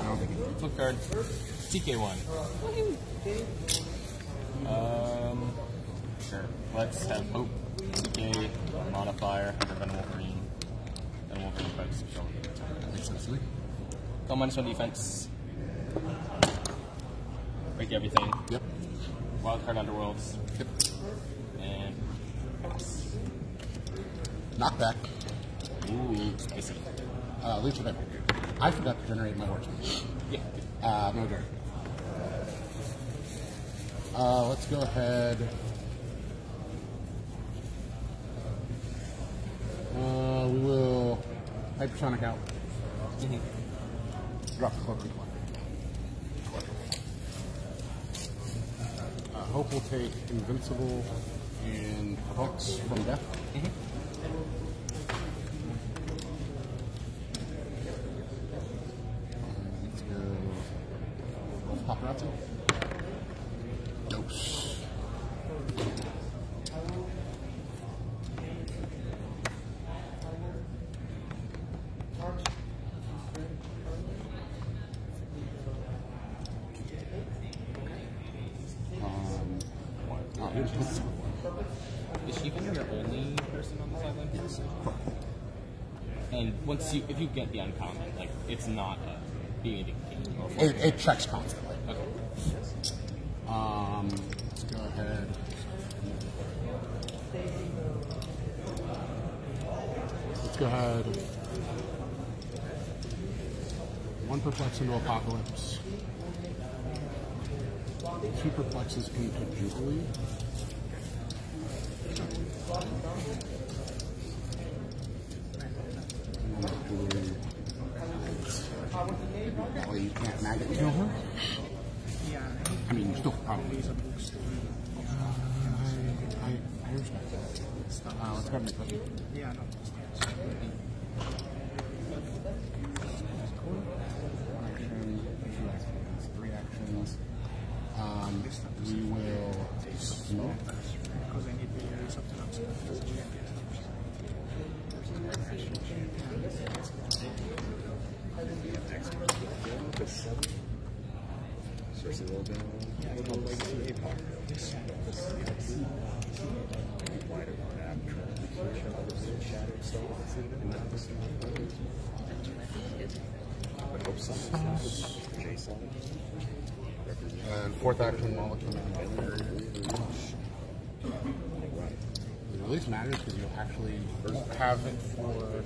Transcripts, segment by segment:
I don't think he. Flip card. TK1. Um, sure. Let's have Hope. TK modifier Venom Wolverine. Venom Wolverine fights. So, Makes sense to me. go minus one defense. Break everything. Yep. Wild card Underworlds. Yep. And pass. Knockback. Ooh, spicy. Uh, Leech of. I forgot to generate my horseman. Yeah. Uh, no dirt. Uh, let's go ahead. Uh, we will hypersonic out. Drop the cloak and collect. Uh, Hope will take invincible and hooks from death. Let's Is she even your only person on the sideline? Yes. And once you, if you get the uncommon, like it's not a being a king or It, it checks constantly. Okay. Um, let's go ahead. Let's go ahead. One perplex into Apocalypse. Two perplexes into Jubilee. Oh, you can't Maggott kill her? I mean, you still probably. Uh, I, I, I respect that. Uh, let's grab my cookie. Yeah, no. And fourth action, molecule. At least matters because you actually have it for.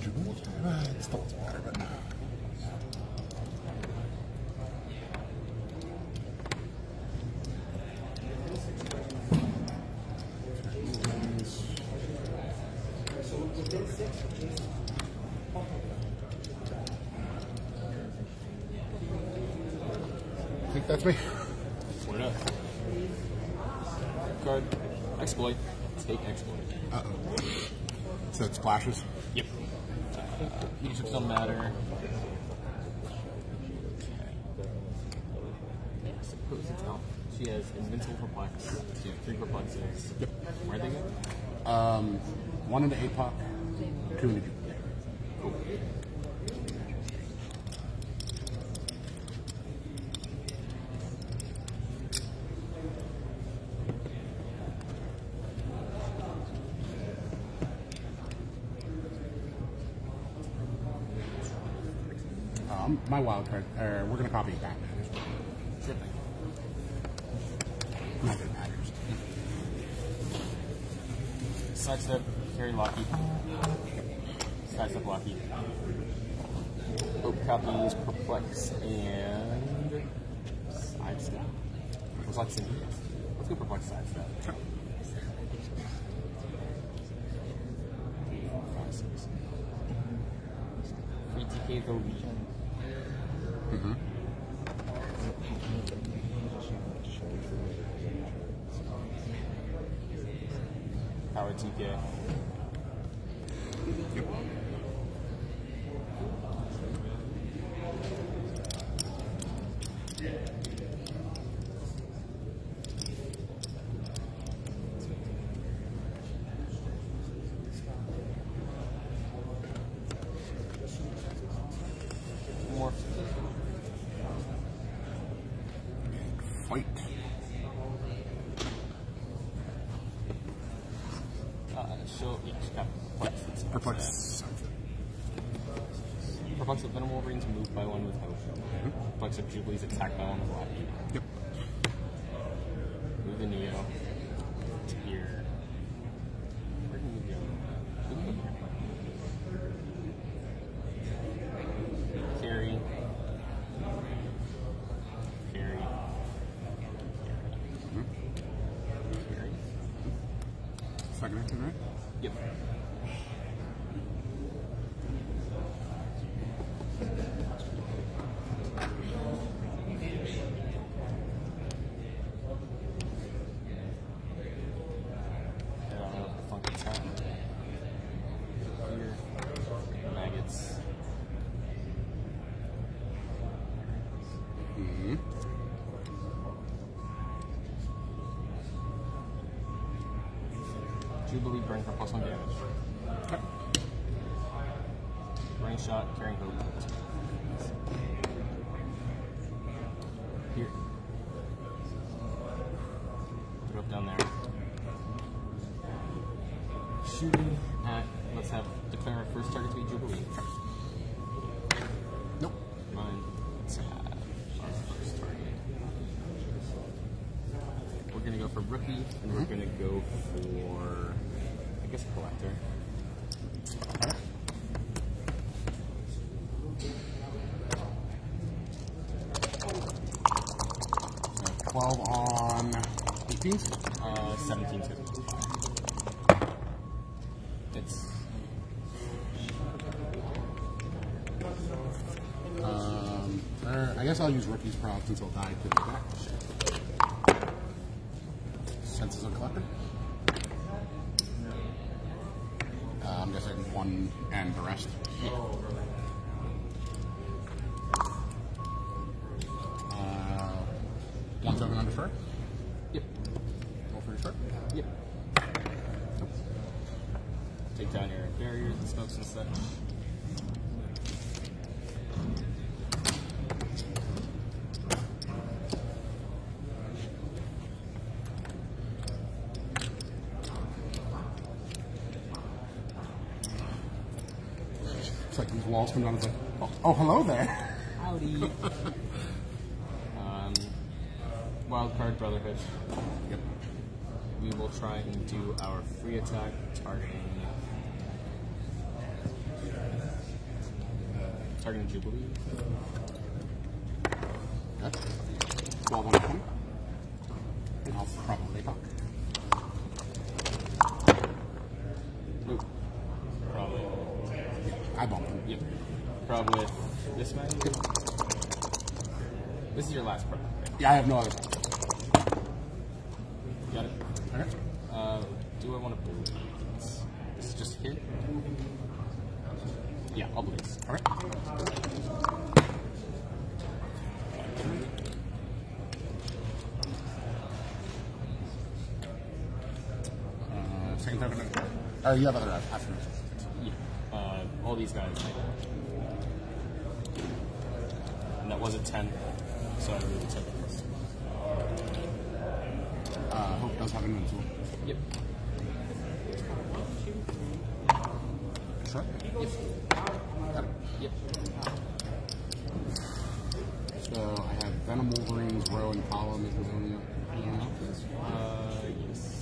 Jubilee? Uh, it still doesn't but. I think that's me. What it up? Card. Exploit. Take exploit. Uh oh. So it splashes. Yep. Uh, Pediatrics don't matter. Okay. I suppose it's out. She has invincible perplex. She has three perplexes. Yep. Where are they go? Um, one into eight pop, two into Um, my wild card, or we're gonna copy Batman. Sure thing. Not that matters. Sidestep, carry Locky. Sidestep Locky. Hope copies, perplex, and sidestep. Perplex and Let's go perplex sidestep. Six. Free TK the Legion. 几天 So it's perplexed. It's perplexed. Perplexed if rings moved by one with hope. Mm -hmm. Perplexed if Jubilee's attacked by one with life. 12 on 18. Uh, 17 to It's Um, er, I guess I'll use Rookie's Proud since I'll die to the back. Defer. yep, Roll for defer. yep. Take down your barriers and smokes and such. It's like these walls come down. It's like, oh, oh hello there. Howdy. um, Wildcard Brotherhood. Yep. We will try and do our free attack targeting targeting Jubilee. Okay. 12 on 20. And I'll probably talk. Nope. Probably. I bumped him. Yep. Probably this man. This is your last part. Yeah, I have no other. Got it. Okay. Uh, do I want to bleed? This is just hit. Yeah, I'll blaze. All right. Uh, second token. Oh, you have other after. Yeah. Uh, all these guys. And that was a 10, so I really took it. Uh, Hope does have invincible. Yep. Sure. Yep. Got it. Yep. So I have Venom Wolverines, Row, and Column. Is there any- anyone else? Uh, yes.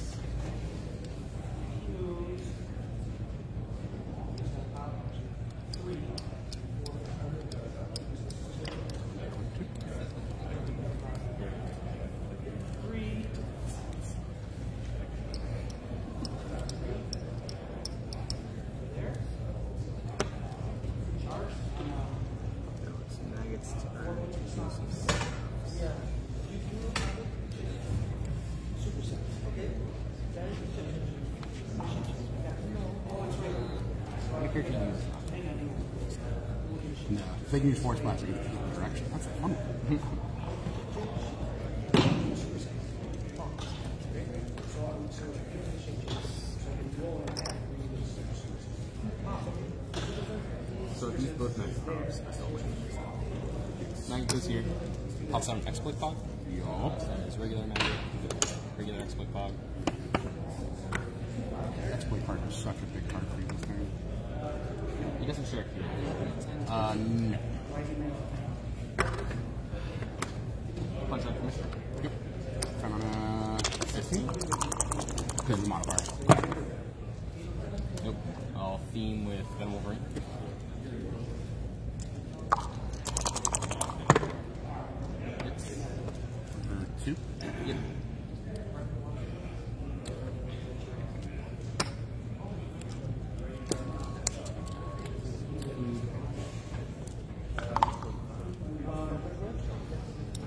Nuggets to earn. What character do you use? No. If they can use Force Blast, they can use Direction. That's fun. So these both night props, I still win. Knight goes here. Pops out an exploit pod. Yup. That is regular magic, regular exploit pod. Exploit card is such a big card for you this turn. He doesn't share here. Uh, no. Punch out commission. Yep. From uh, 15. Because the modifier. Nope. I'll theme with Venom Wolverine. Hits. For two. Yep.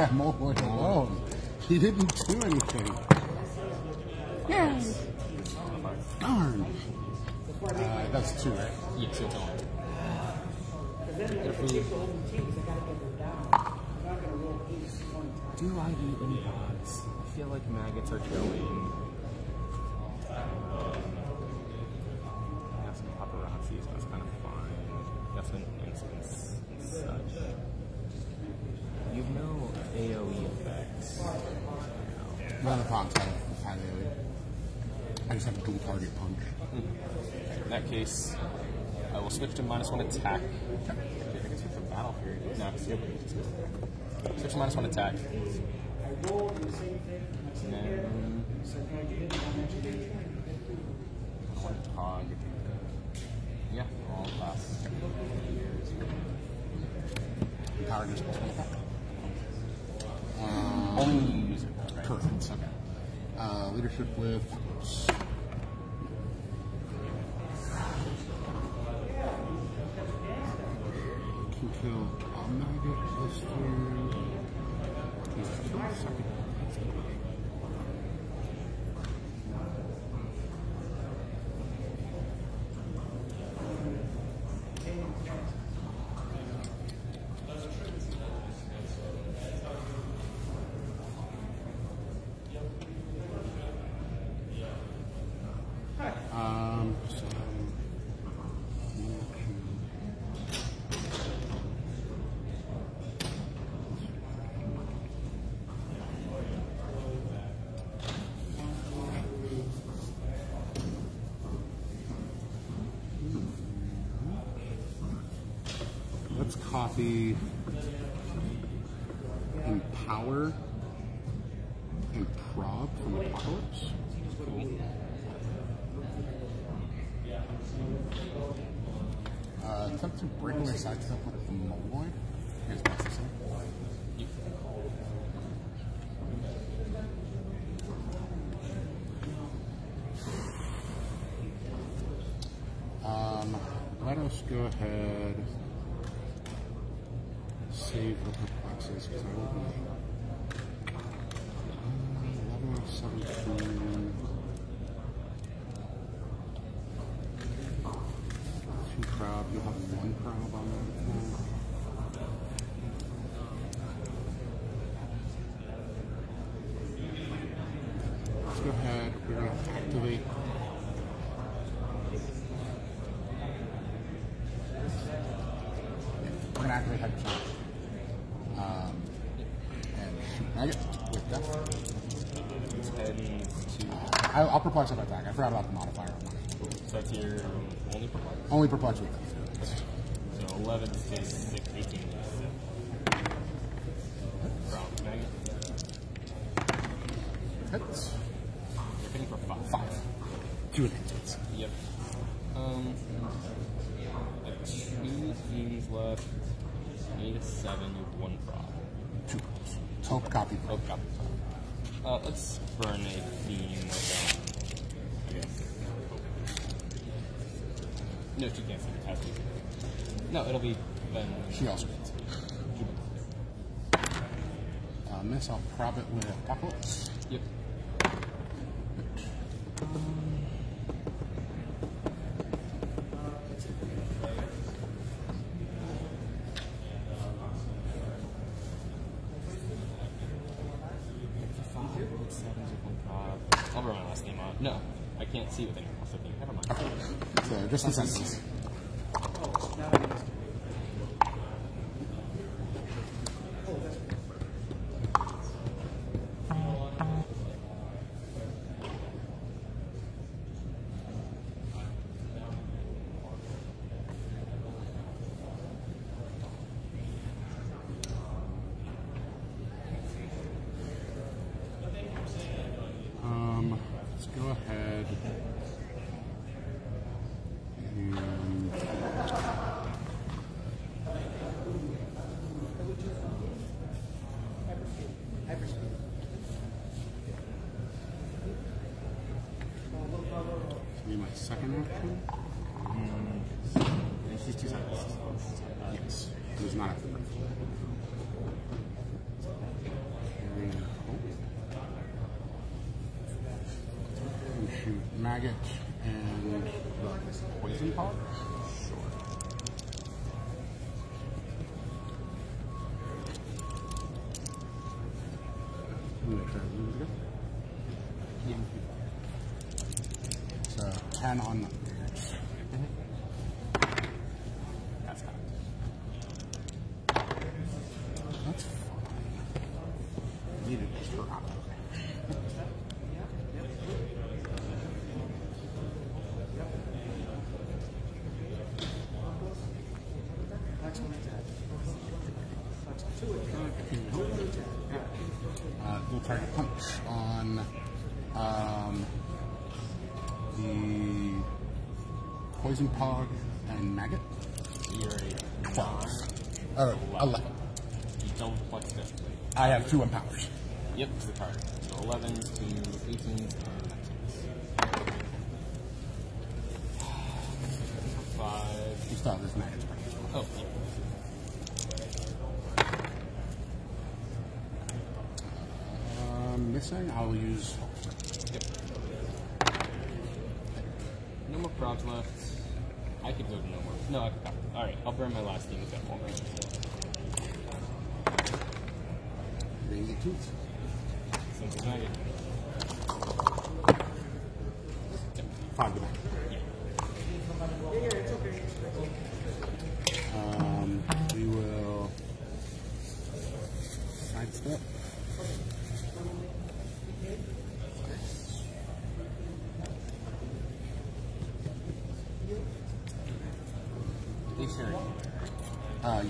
He got more alone. He didn't do anything. Yes. Darn. Uh, that's two, right? Yeah, so it's. Do I eat any bugs? I feel like maggots are going. Got some paparazzi, so that's kind of fine. That's an instance and such. You know AoE effects. None of the prompts have have AoE. I just have a dual target punch. In that case, I will switch to minus one attack. I can switch to battle period. No, yep. Switch to minus one attack. And then one tog. Yeah, all pass. Power just plus one attack. Um, Only you use it, though, right? Correct. Okay. Uh, leadership with. Can kill a plus. Let's copy empower and prob from apocalypse. Uh, attempt to break away sidestep with the is necessary. Um, let us go ahead save the because I 11, 17. Two you'll have one on go ahead, we're gonna activate. We're gonna activate Hyper Charge. Um, and shoot Maggott with death. It's heading to. I, I'll perplex I attack. I forgot about the modifier on mine. So that's your only performance. Only perplex with death. So 11 to 6, 18. Hits. You're hitting for 5. Five. Two hits. Yep. Um, I have two themes left. Eight to seven with one prop. Two props. Hope copy. Got it. Uh, let's burn a theme with, um, guess. No, she can't see it. No, it'll be then. She also hits. Uh, miss, I'll prop it with Apocalypse. Yep. I'll run my last name on. No, I can't see with anyone else. Okay, never mind. So second action. And she's two sides. Yes, it was not at the hope. And shoot Maggott and poison pod. Ten on poison pog and Maggott. You're a Twelve. non. Or eleven. You don't flex this. I have two empowers. Yep, it's the card. So 11s to 18s and 19s. Five. You still have this Maggott. Oh, yeah. Um, missing. I'll use. Yep. No more props left. I could go to no more. No, I forgot. Alright, I'll burn my last thing with that one. Raise it tooth. Since it's not yet. Five to back. Um, we will sidestep. Hey, Sherry. Uh, it's future.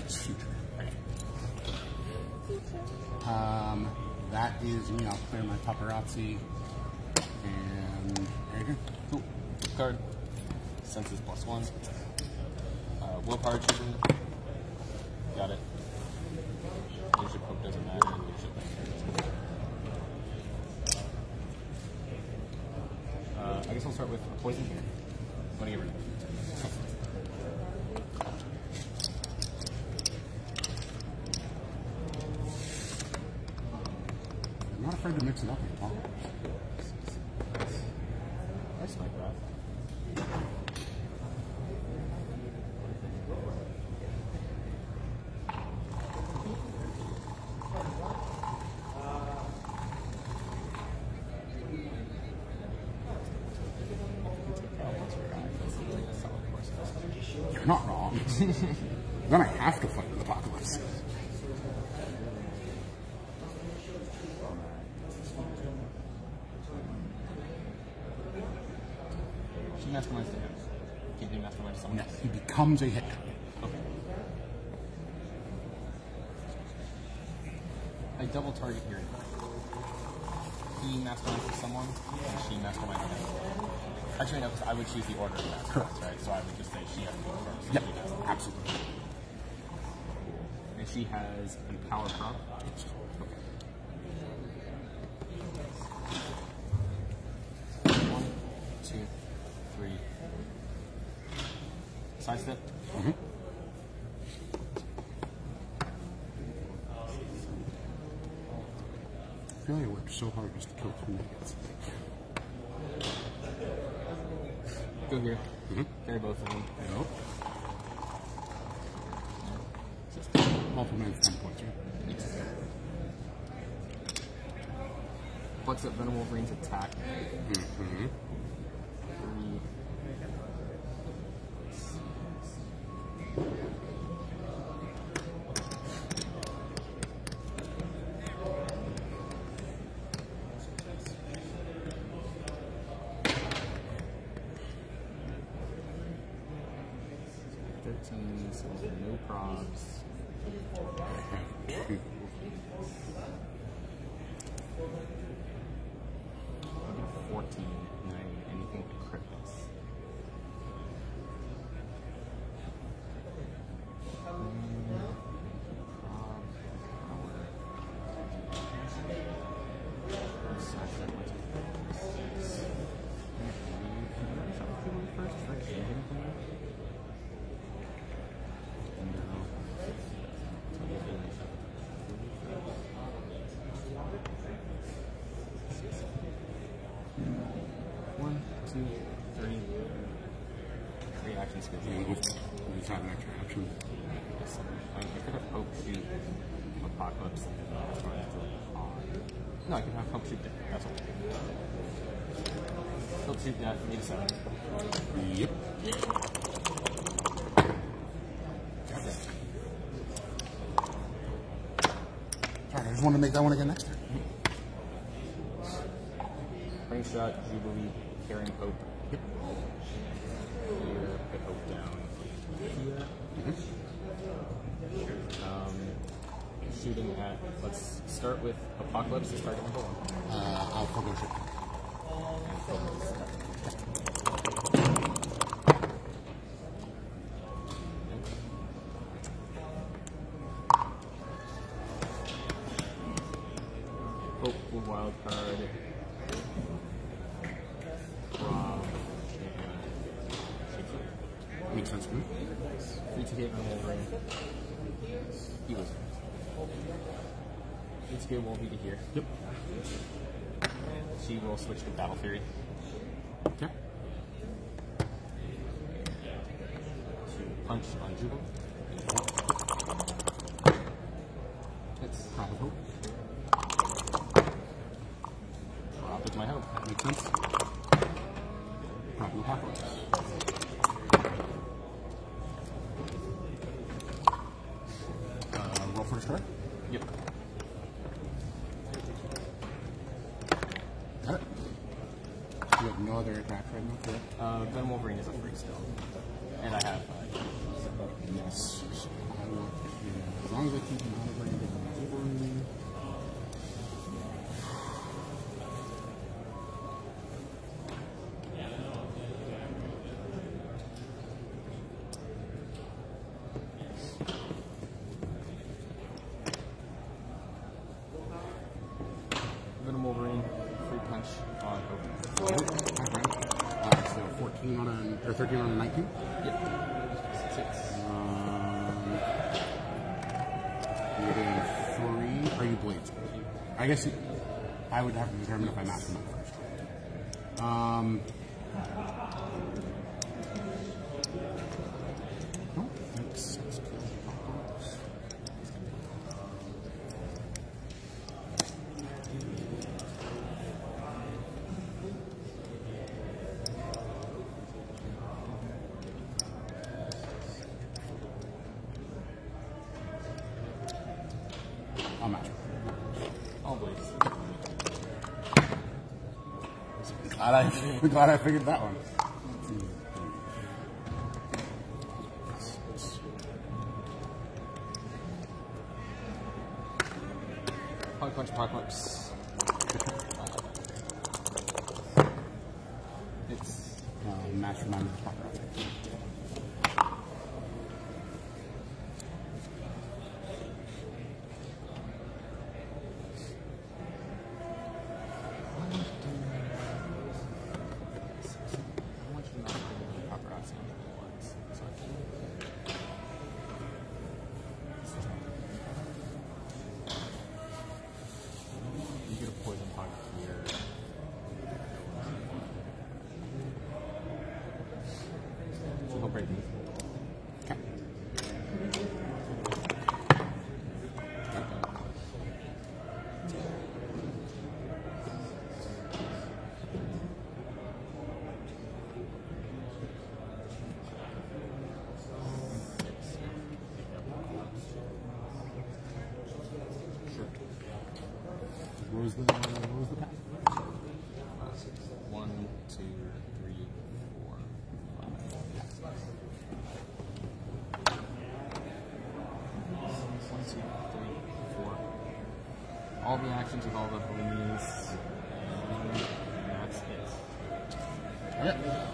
Um, that is me. I'll clear my paparazzi. And there you go. Cool. Card. Senses plus one. Uh, willpower trigger. Got it. Leadership hope doesn't matter. Leadership doesn't matter. Uh, I guess I'll start with poison here. I'm gonna get rid of it. I'm not afraid to mix it up with pop. That's my breath. You're not wrong. then I have to fight the apocalypse. She masterminds to him. Can he mastermind to someone No, else? he becomes a hit. Okay. I double target here. He masterminds to someone, and she masterminds to him. Actually, no, because I would choose the order of masterminds, Correct. right? So I would just say she has to go first. Yep, absolutely. And she has empower prop. One, two, three. Sidestep. Mm-hmm. Australia worked so hard just to kill two niggas. Go here. Mhm. Carry both of them. Nope. Multiple minutes, 10 points, right? Flex up Venom Wolverine's attack. Mm-hmm. Three action skills. And we'll, we'll have an extra action. I, I could have hope shoot apocalypse and then I'll try to on. No, I can have hope shoot death. That's all. Hope shoot death, need a seven. Yep. Sorry, I just want to make that one again next turn. Ring shot, Jubilee, carrying hope. Yep. Here, put hope down. Here. Um, shooting at. Let's start with apocalypse to start number one. Uh, I'll shit. Hope wild card. Rob and Shakespeare. Makes sense to me. Free to get Wolverine. He was. Let's get Wolvie to here. Yep. She will switch to Battle Fury. Okay. To punch on Prop with hope. Rob with my hope. Makes sense. With apocalypse. Uh, roll for destroy. Yep. Got it. You have no other attacks right correct? Uh, Venom Wolverine is a free still. And I have. Uh, Yes. So I will, yeah, as long as I keep an eye brand on Venom Wolverine, free punch on Hope. Uh, so 14 on 13 on 19. Yep. Six. Um, you're doing three. Are you blades? I guess it, I would have to determine if I match them up first. Um. No, that's six. I'll match. All blades. Glad I, glad I figured that one. What was the what was the pack? One, two, three, four, five. One, two, three, four. All the actions with all the. And that's it. Okay.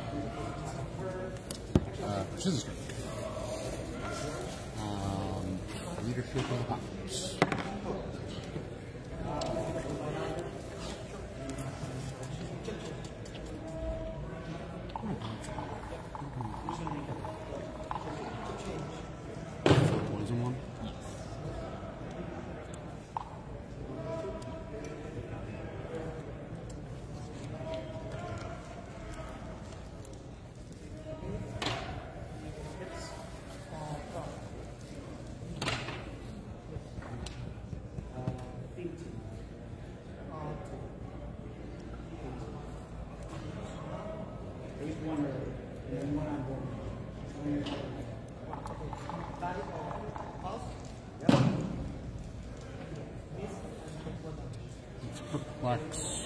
Let's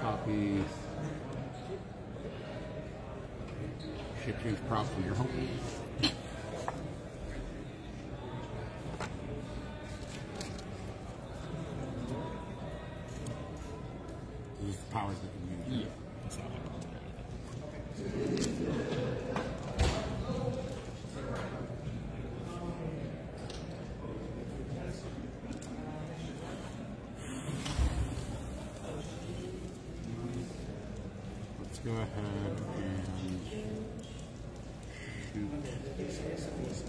copy. Shape change prop from your home. Go ahead and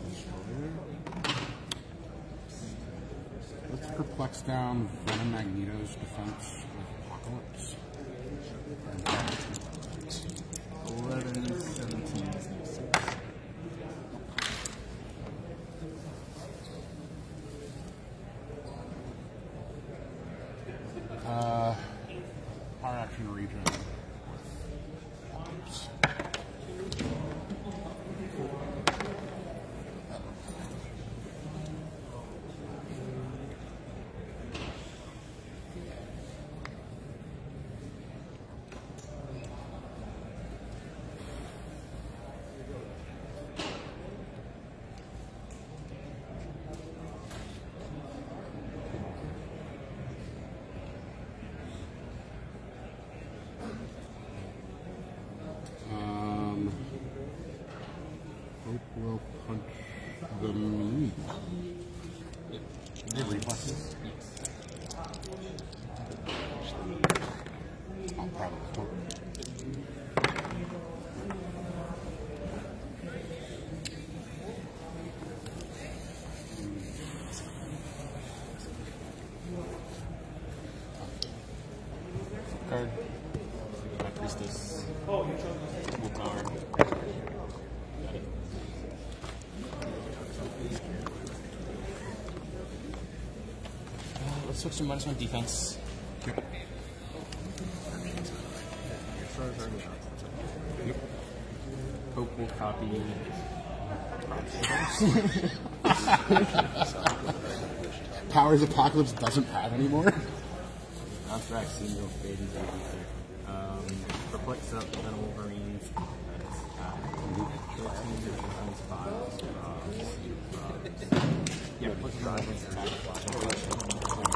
Destroyer. Let's perplex down Venom Magneto's defense of Apocalypse. Eleven, seventeen is next. Uh, power action region. Um, Hope will punch the me. They have reflexes. Oh, probably. Card. High Priestess. Willpower. Got it. Uh, let's switch to minus one defense. Yep. Your stars already out. Yep. Hope will copy. Powers Apocalypse doesn't have anymore. Abstract single fade into the. Um, perplex up Venom Wolverines. That's at 13 times 5. Uh, yeah, plus drive and attack.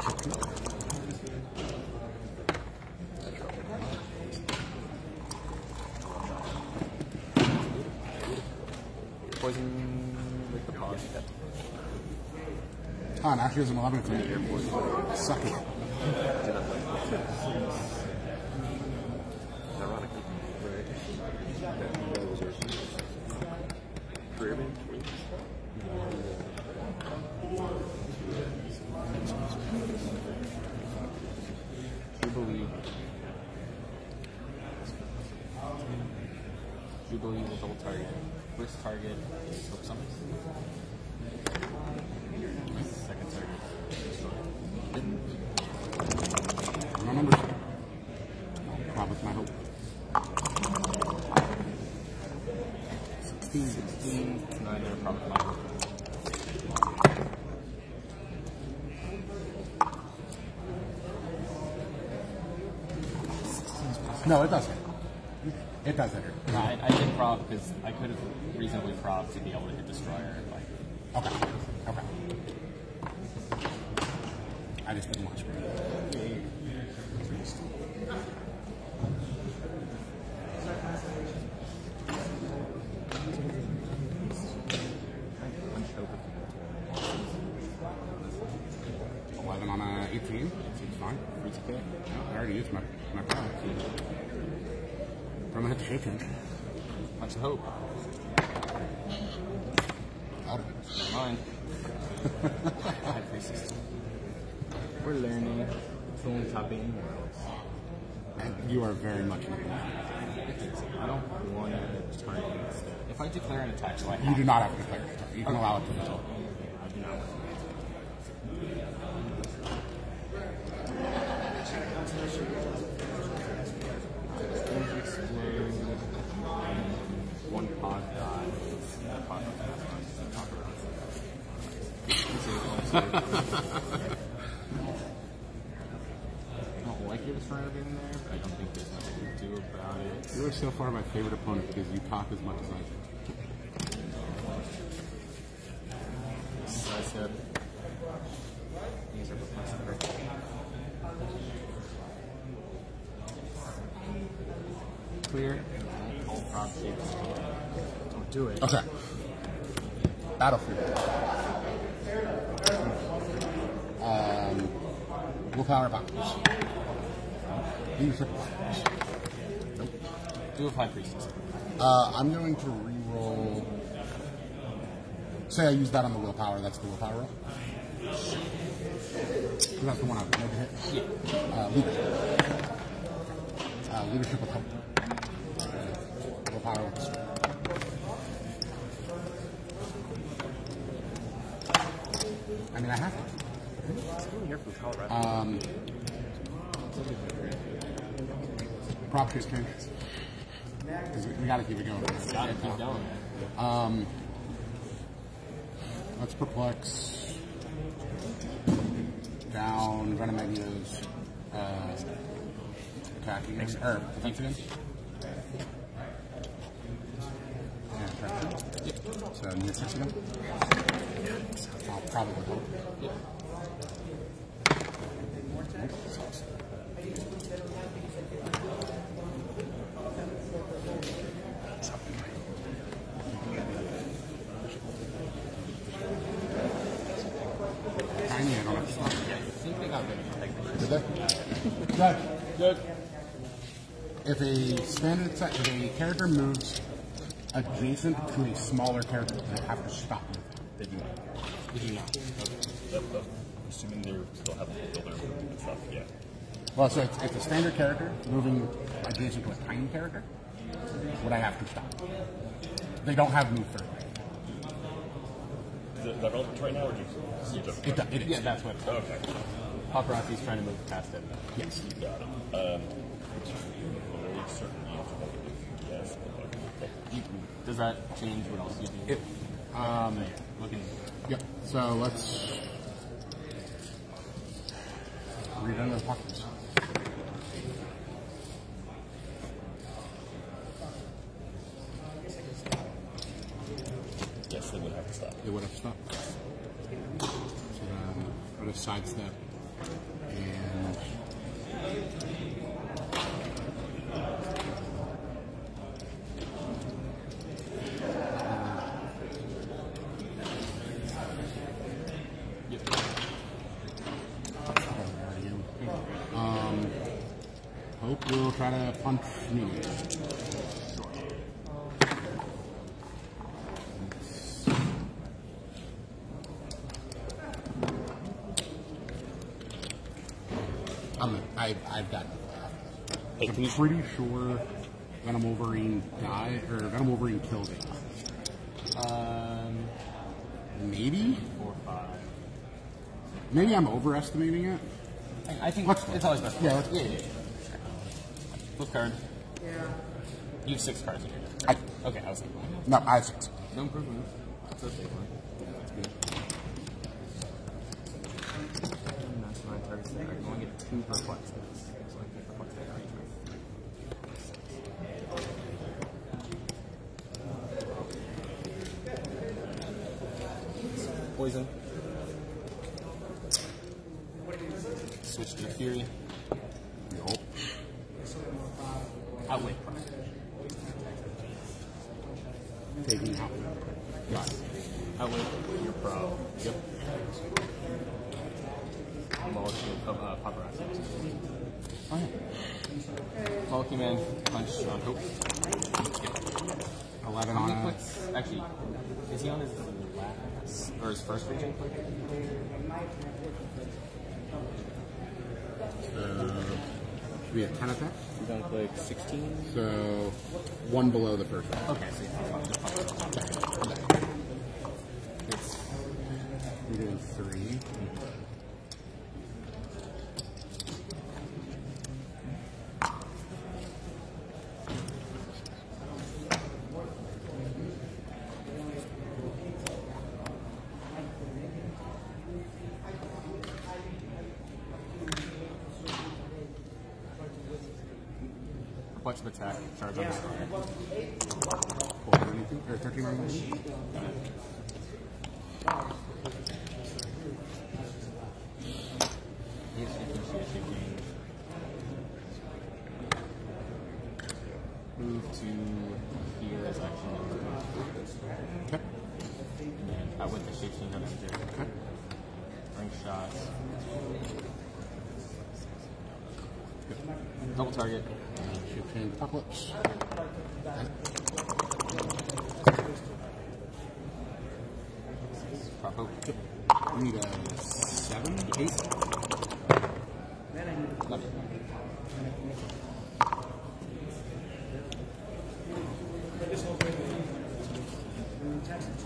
Poison with the pause. Ah, now doesn't have anything. Suck it. Ironically, Career man? Jubilee. Jubilee will double target. First target is Hope Summers. Second target, destroy. No numbers. Prob with my hope. 16. 16, neither profit mine. No, it doesn't. It does hit her. I, I did prop because I could have reasonably propped to be able to hit destroyer. Like, Okay. Okay. I just didn't watch it. Eleven on a eighteen. Seems fine. free to pay. I already used my my product. I'm gonna the. Much to hope. Out. Never mind. I had free 16. We're learning. It's only topping worlds. And you are very much in the. I don't want to instead. If I declare an attack, so I You do not have to declare. You can allow it to fill. I do not want to. Don't like your destroyer being there, but I don't think there's nothing to do about it. You are so far my favorite opponent because you talk as much as I do. Side. These are perplexing. Clear. Whole prop shape. Don't do it. Okay. Battlefield. Willpower box. Leadership box. Do have high priestess. Uh, I'm going to re-roll. Say I use that on the willpower. That's the willpower roll. That's the one I would make a hit. Uh, leadership. Uh, leadership with hope. Willpower with. I mean, I have to. Here from Colorado. Um, prop shift change. 'Cause we, we gotta keep it going. Gotta keep going. Um, let's perplex. Down, Venomagnetos. Uh, attack again. Or defense again. So, near six again. I'll probably hope. If a standard set, if a character moves adjacent to a smaller character, they have to stop moving. They do not. They do not. That, assuming they still have to build their movement and stuff, yeah. Well, so it's, it's a standard character moving adjacent to a tiny character. Would I have to stop? They don't have move third. Is, it, is that relevant right now, or do you, you just It, do- it is. Yeah, that's what Okay. paparazzi's trying to move past it. Yes. You Got it. Um, literally certain answer that would be yes, but like, You, does that change what else you do? It, um, Looking. yep. So let's read under pockets. yes, they would have to stop. They would have stopped. So then, have sidestep and Um, Hope will try to punch me. I'm, I, I've got. Hey, can I'm you, pretty sure Venom Wolverine died, or Venom Wolverine killed it. Um, Maybe? four, or five. Maybe I'm overestimating it. I, I think Let's- it's always best. yeah, let's- yeah, yeah, yeah. Flip card. You have six cards in your deck. I. Okay, I was like, no, I have six. no improvement. That's a big one. And that's my targets there. I'm going to get two perplexes. Poison. Switch to Fury. Nope. Outwit Prime. Taking out. Got it. Outwit your pro. Yep. Molecule of uh, paparazzi. Yeah. Molecule Man, punch on Hope. 11 on a. clicks? Actually, is he on his last or his first region click? Uh, we have 10 attack. He's on click 16. So, one below the first one. Okay, so yeah, it's We're doing three. Perplexive attack, charge on the star. 14, or 13 on the He's shaking, she's shaking. Move to here as action number Okay. And then I went to shaking on his Okay. Ring shot. Double target. Uh, shifting apocalypse. We need a seven, eight. Love it.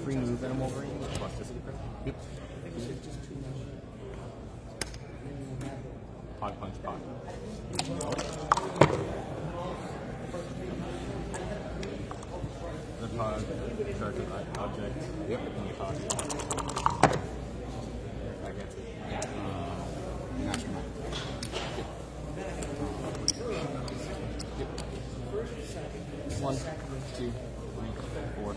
Free move Venom Wolverine with plasticity crit. Yep. The pod, object. Yep. You pod. I get it. Mastermind. One, two, three, four.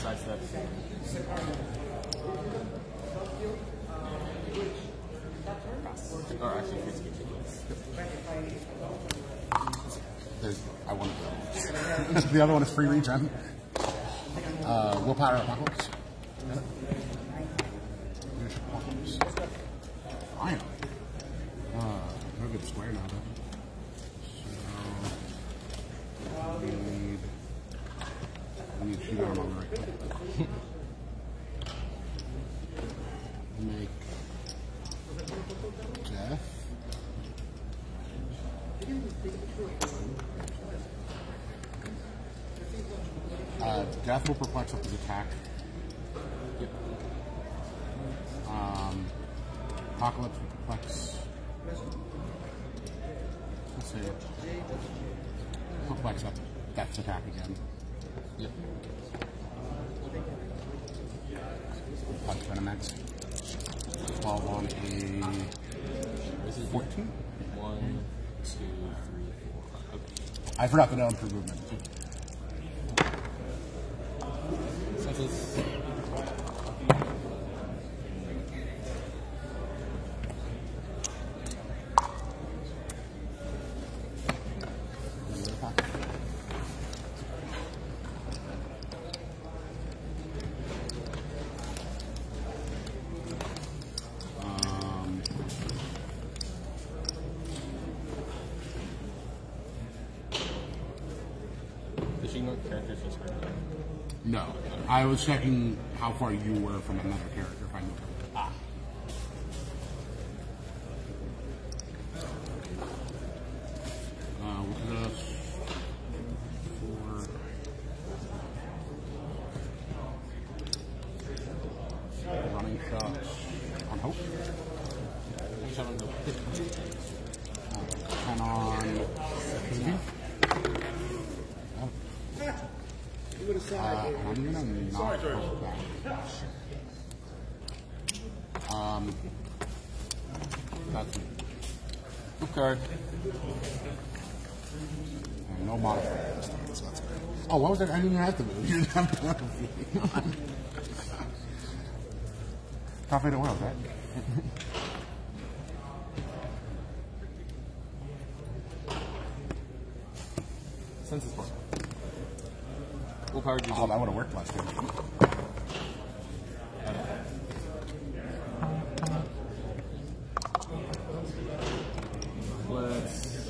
Side steps. Or actually, free speech. There's, I want to go. The other one is free regen. Uh, willpower apocalypse. Leadership apocalypse. Fine. Uh, no good square now, though. So, we need, we need arm on the right click. Make death. Uh, death will perplex up his attack. Yep. Um, apocalypse will perplex. Let's see. Perplex up death's attack again. Yep. Punch Venomex. 12 on a This is 14. one, two, three, four. Okay. I forgot the down for movement. I was checking how far you were from another character if I knew. Ah. Uh, look at us. Four. shot on hope. Shot on hope. Ten on Kazumi. Uh, I'm gonna not hope that. Um, that's me. Hoop card. And no modifier this time, so that's good. Oh, what was that? I didn't even have to move. You didn't have to move. Top eight of world, right? Senses plus one. Willpower juice. Oh, that would have worked last year. Let's.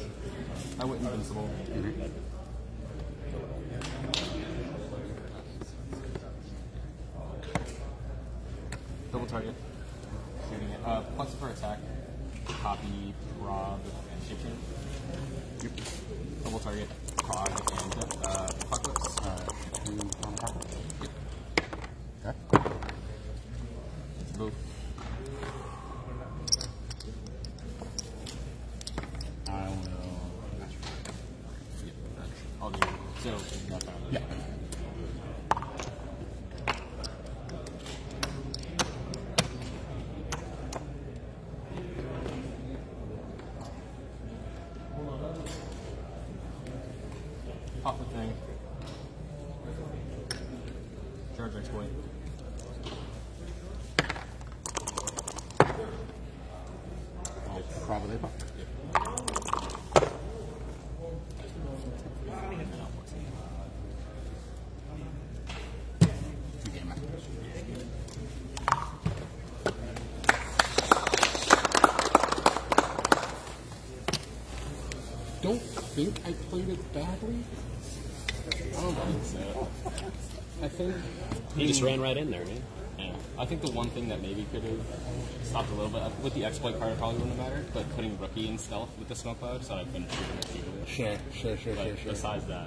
I went invincible. Double target. Shooting it. Uh, plus for attack. Copy, Rob, and Chicken. Yep. Double target. Prod and uh, Apocalypse. Uh, two on the pocket. Okay. Both. I will. Yeah, I'll do so. Not bad. Yeah. Pop the thing. Charge exploit. I'll probably pop. Two game man. Don't think I played it badly. I don't think so. I think He just ran right in there, man. Yeah. I think the one thing that maybe could have stopped a little bit with the exploit card it probably wouldn't have mattered, but putting rookie in stealth with the smoke cloud so I couldn't shoot him. Sure, sure, sure, But besides that,